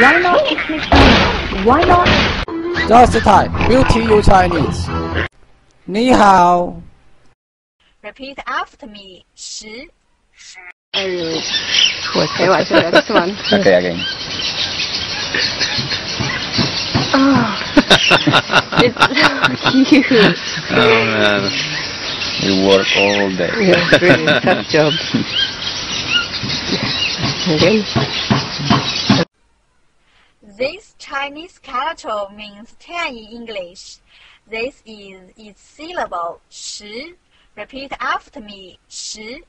Why not speak Chinese? Why not? Just Thai will teach you Chinese. 你好， Repeat after me. 十 Uh, okay, what should this one? Okay, again. Oh, it's cute. Oh man, you work all day. Yeah, really tough job. Again. This Chinese character means 10 in English. This is its syllable 十 Repeat after me. 十